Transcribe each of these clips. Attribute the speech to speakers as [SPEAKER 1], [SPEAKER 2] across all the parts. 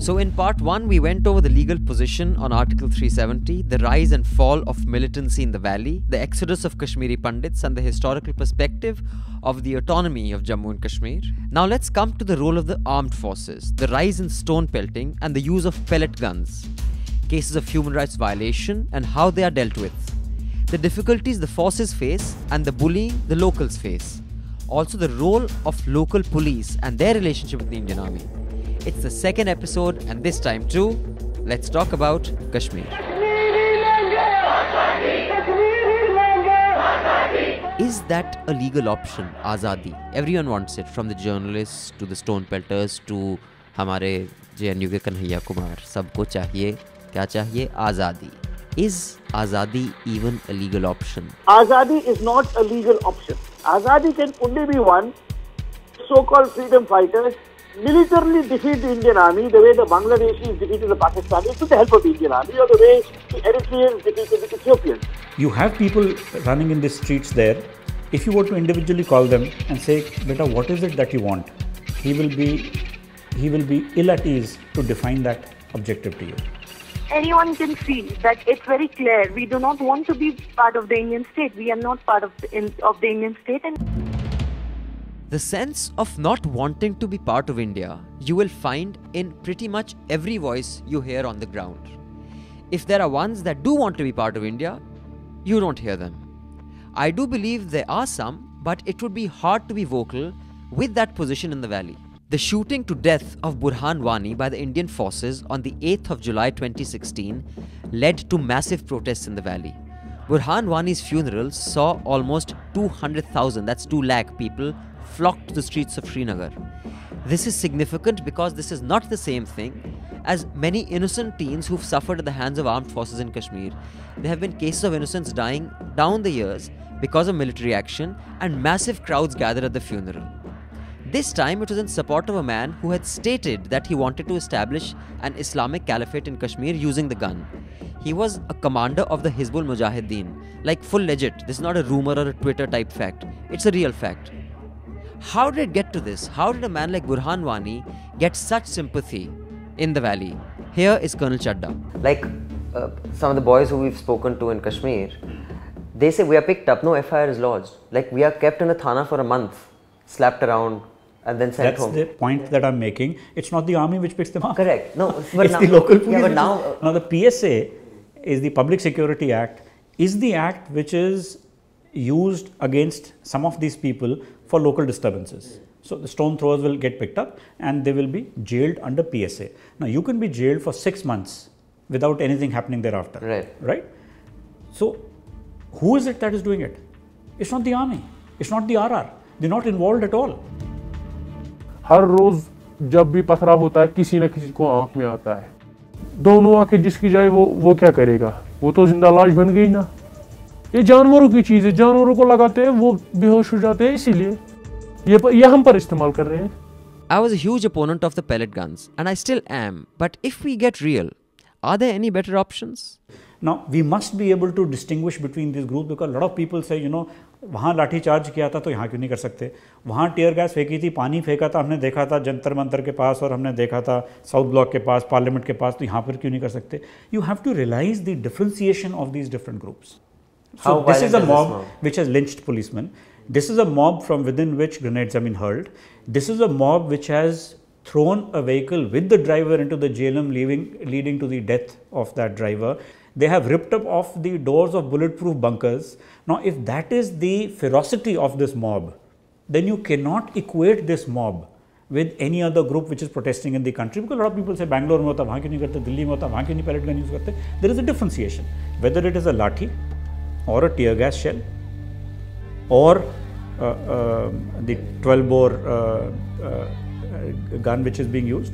[SPEAKER 1] So, in part one, we went over the legal position on Article 370, the rise and fall of militancy in the valley, the exodus of Kashmiri Pandits, and the historical perspective of the autonomy of Jammu and Kashmir. Now, let's come to the role of the armed forces, the rise in stone pelting, and the use of pellet guns, cases of human rights violation, and how they are dealt with, the difficulties the forces face, and the bullying the locals face Also, the role of local police and their relationship with the Indian Army. It's the second episode, and this time too, let's talk about Kashmir. Is that a legal option, Azadi? Everyone wants it, from the journalists to the stone pelters to हमारे जे के कन्हैया कुमार सबको चाहिए क्या चाहिए आज़ादी Is Azadi even a legal option?
[SPEAKER 2] Azadi is not a legal option. Azadi can only be won so-called freedom fighters militarily defeat the Indian army the way the Bangladeshis defeated the Pakistanis with the help of the Indian army or the way the Eritreans defeated the Ethiopians.
[SPEAKER 3] You have people running in the streets there. If you were to individually call them and say, Beta, what is it that you want? He will be he will be ill at ease to define that objective to you.
[SPEAKER 4] Anyone can see that it's very clear. We do not want to be part of the Indian state. We are not part of the, in, of the Indian state. And
[SPEAKER 1] the sense of not wanting to be part of India you will find in pretty much every voice you hear on the ground. If there are ones that do want to be part of India, you don't hear them. I do believe there are some, but it would be hard to be vocal with that position in the valley. The shooting to death of Burhan Wani by the Indian forces on the 8th of July 2016 led to massive protests in the valley. Burhan Wani's funeral saw almost 200,000, that's 2 lakh people flocked to the streets of Srinagar. This is significant because this is not the same thing as many innocent teens who've suffered at the hands of armed forces in Kashmir. There have been cases of innocents dying down the years because of military action, and massive crowds gathered at the funeral. This time it was in support of a man who had stated that he wanted to establish an Islamic caliphate in Kashmir using the gun. He was a commander of the Hizbul Mujahideen, like full legit. This is not a rumor or a Twitter type fact, it's a real fact. How did it get to this? How did a man like Burhan Wani get such sympathy in the valley? Here is Colonel Chadda.
[SPEAKER 5] Like uh, some of the boys who we've spoken to in Kashmir, they say we are picked up, no FIR is lodged. Like we are kept in a thana for a month, slapped around, and then sent
[SPEAKER 3] That's
[SPEAKER 5] home.
[SPEAKER 3] the point that I'm making. It's not the army which picks them up.
[SPEAKER 5] Correct. No,
[SPEAKER 3] it's uh, now, the local police.
[SPEAKER 5] Yeah, but now,
[SPEAKER 3] is, now the PSA is the Public Security Act. Is the act which is used against some of these people for local disturbances. So the stone throwers will get picked up and they will be jailed under PSA. Now you can be jailed for six months without anything happening thereafter.
[SPEAKER 5] Right.
[SPEAKER 3] Right. So who is it that is doing it? It's not the army. It's not the RR. They're not involved at all.
[SPEAKER 6] हर रोज जब भी पथराव होता है किसी न किसी को आँख में आता है दोनों आके जिसकी जाए वो वो क्या करेगा वो तो ज़िंदा लाश बन गई ना ये जानवरों की चीज़ है जानवरों को लगाते हैं वो बेहोश हो जाते हैं इसीलिए ये ये हम पर इस्तेमाल कर रहे हैं
[SPEAKER 1] I was a huge opponent of the pellet guns, and I still am. But if we get real, are there any better?
[SPEAKER 3] Now we must be able to distinguish between this group because a of of people you know वहाँ lathi charge किया था तो यहाँ क्यों नहीं कर सकते? वहाँ टीयर गैस फेंकी थी पानी फेंका था हमने देखा था जंतर मंतर के पास और हमने देखा था साउथ ब्लॉक के पास पार्लियामेंट के पास तो यहाँ पर क्यों नहीं कर सकते? You have to realize the differentiation of these different groups this is a mob which has lynched policeman this is a mob from within which grenades ज़मीन hurled this is a mob which has thrown a vehicle with the driver into the Jhelum leaving, leading to the death of that driver. They have ripped up off the doors of bulletproof bunkers. Now, if that is the ferocity of this mob, then you cannot equate this mob with any other group which is protesting in the country because a lot of people say Bangalore mein hota wahan Delhi use there is a differentiation whether it is a lathi or a tear gas shell or uh, uh, the 12 bore uh, uh gun which is being used.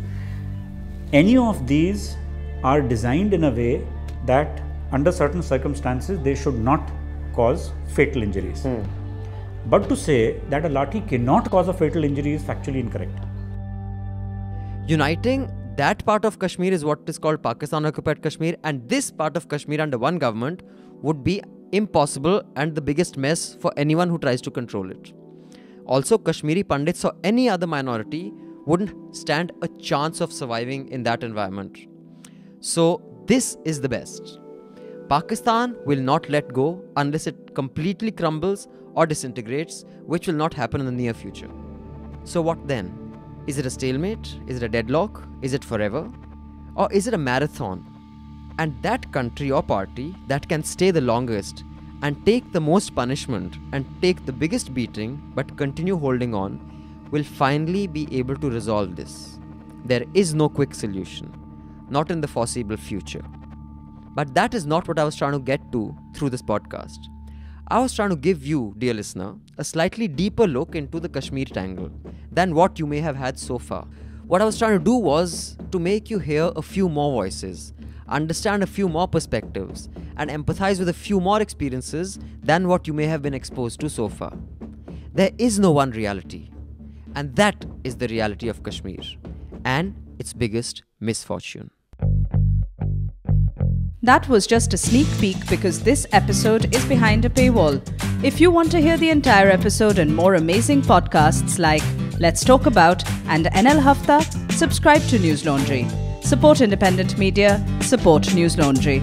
[SPEAKER 3] Any of these are designed in a way that under certain circumstances they should not cause fatal injuries. Hmm. But to say that a lathi cannot cause a fatal injury is factually incorrect.
[SPEAKER 1] Uniting that part of Kashmir is what is called Pakistan occupied Kashmir, and this part of Kashmir under one government would be impossible and the biggest mess for anyone who tries to control it. Also, Kashmiri Pandits or any other minority wouldn't stand a chance of surviving in that environment. So, this is the best. Pakistan will not let go unless it completely crumbles or disintegrates, which will not happen in the near future. So, what then? Is it a stalemate? Is it a deadlock? Is it forever? Or is it a marathon? And that country or party that can stay the longest and take the most punishment and take the biggest beating but continue holding on will finally be able to resolve this. There is no quick solution, not in the foreseeable future. But that is not what I was trying to get to through this podcast. I was trying to give you, dear listener, a slightly deeper look into the Kashmir tangle than what you may have had so far. What I was trying to do was to make you hear a few more voices, understand a few more perspectives, and empathize with a few more experiences than what you may have been exposed to so far. There is no one reality, and that is the reality of Kashmir and its biggest misfortune.
[SPEAKER 7] That was just a sneak peek because this episode is behind a paywall. If you want to hear the entire episode and more amazing podcasts like Let's Talk About and NL Hafta, subscribe to News Laundry. Support independent media, support News Laundry.